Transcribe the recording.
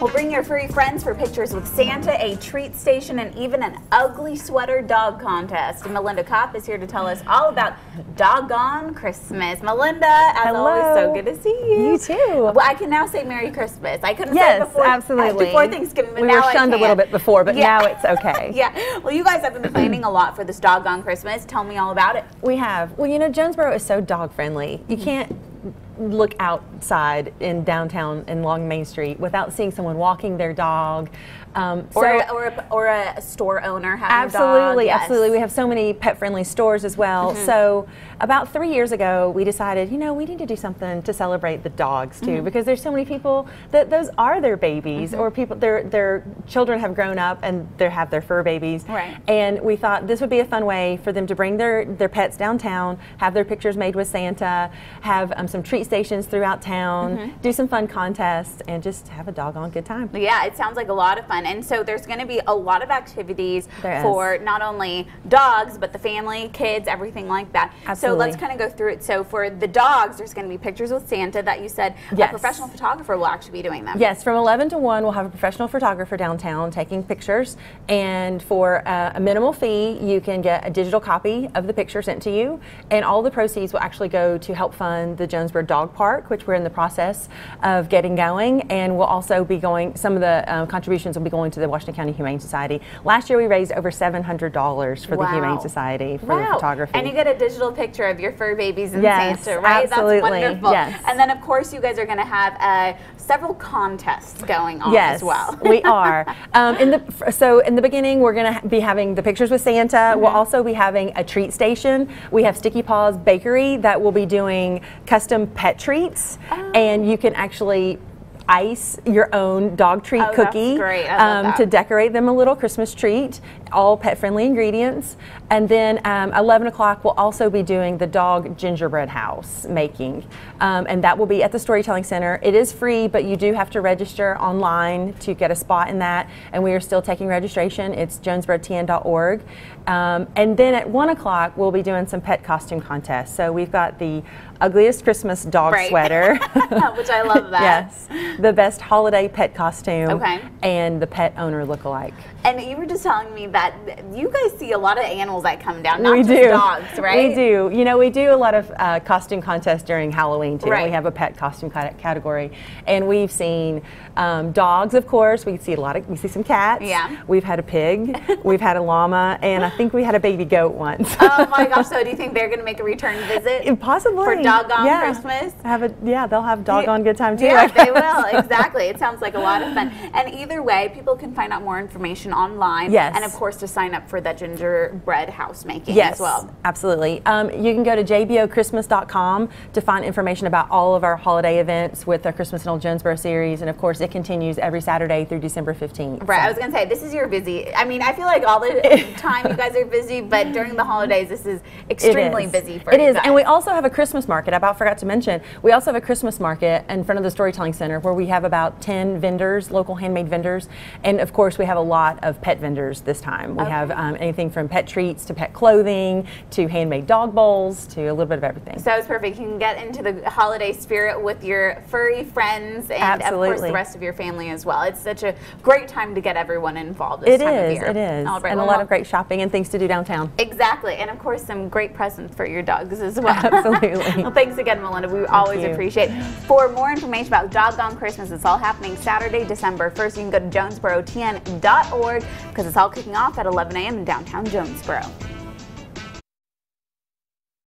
We'll bring your furry friends for pictures with Santa, a treat station, and even an ugly sweater dog contest. And Melinda Copp is here to tell us all about Doggone Christmas. Melinda, as Hello. always, so good to see you. You too. Well, I can now say Merry Christmas. I couldn't say Yes, it before, uh, absolutely. before Thanksgiving, but we now were shunned a little bit before, but Yeah. now it's okay. yeah. Well, you guys have been planning a lot for this Doggone Christmas. Tell me all about it. We have. Well, you know, Jonesboro is so dog friendly. You can't look outside in downtown in Long Main Street without seeing someone walking their dog. Um, Or, so- a, or, a, or a store owner having a dog. Absolutely, Yes. Absolutely. We have so many pet friendly stores as well. So, about three years ago, we decided, you know, we need to do something to celebrate the dogs too, Mm-hmm. because there's so many people that those are their babies, or people their their children have grown up and they have their fur babies. Right. And we thought this would be a fun way for them to bring their their pets downtown, have their pictures made with Santa, have um, some treat stations throughout town, Mm-hmm. do some fun contests, and just have a doggone good time. Yeah, it sounds like a lot of fun. And so there's going to be a lot of activities There is. for not only dogs, but the family, kids, everything like that. Absolutely. So let's kind of go through it. So for the dogs, there's going to be pictures with Santa that you said Yes. a professional photographer will actually be doing them. Yes, from 11 to 1, we'll have a professional photographer downtown taking pictures. And for uh, a minimal fee, you can get a digital copy of the picture sent to you. And all the proceeds will actually go to help fund the Jonesboro Dog Park, which we're in the process of getting going. And we'll also be going, some of the uh, contributions will be going to the Washington County Humane Society. Last year, we raised over $700 for the Humane Society for the Wow. photography. And you get a digital picture of your fur babies in Yes, Santa, right? absolutely, That's wonderful. yes. And then, of course, you guys are going to have uh, several contests going on yes, as well. we are. Um, in the so in the beginning, we're going to be having the pictures with Santa. We'll Mm-hmm. also be having a treat station. We have Sticky Paws Bakery that will be doing custom pet treats, Oh. and you can actually ice your own dog treat Oh, cookie great. I love um, to decorate them a little Christmas treat. All pet friendly ingredients. And then um, 11 o'clock, we'll also be doing the dog gingerbread house making. Um, and that will be at the Storytelling Center. It is free, but you do have to register online to get a spot in that. And we are still taking registration. It's jonesborotn.org. Um, and then at 1 o'clock, we'll be doing some pet costume contests. So we've got the ugliest Christmas dog Right. sweater. Which I love that. yes. The best holiday pet costume. Okay. And the pet owner look-alike. And you were just telling me that you guys see a lot of animals that come down, not we just do. dogs, right? We do. You know, we do a lot of uh, costume contests during Halloween too. Right. We have a pet costume category, and we've seen um, dogs, of course. We see a lot of. We see some cats. Yeah. We've had a pig. we've had a llama, and I think we had a baby goat once. Oh my gosh! So do you think they're going to make a return visit? Possibly doggone yeah. Christmas? Have a yeah. They'll have doggone good time too. Yeah, they will. Exactly. It sounds like a lot of fun. And either way, people can find out more information online. Yes. And of course, to sign up for the gingerbread house making Yes, as well. absolutely. Um, you can go to jbochristmas.com to find information about all of our holiday events with our Christmas in Old Jonesboro series, and of course, it continues every Saturday through December 15th. Right. So- I was going to say, this is your busy. I mean, I feel like all the time you guys are busy, but during the holidays, this is extremely is. busy for It is, and we also have a Christmas market. I about forgot to mention. We also have a Christmas market in front of the Storytelling Center where we have about ten vendors, local handmade vendors, and of course we have a lot of pet vendors this time. We have um, anything from pet treats to pet clothing to handmade dog bowls to a little bit of everything. So it's perfect. You can get into the holiday spirit with your furry friends and, of course, the rest of your family as well. It's such a great time to get everyone involved this It time of is, year. it is, All right, and a lot of great shopping and things to do downtown. Exactly. And of course, some great presents for your dogs as well. Absolutely. well, thanks again, Melinda. We always you. appreciate For more information about Doggone Christmas, it's all happening Saturday, December 1st. You can go to jonesborotn.org because it's all kicking off at 11 a.m. in downtown Jonesboro.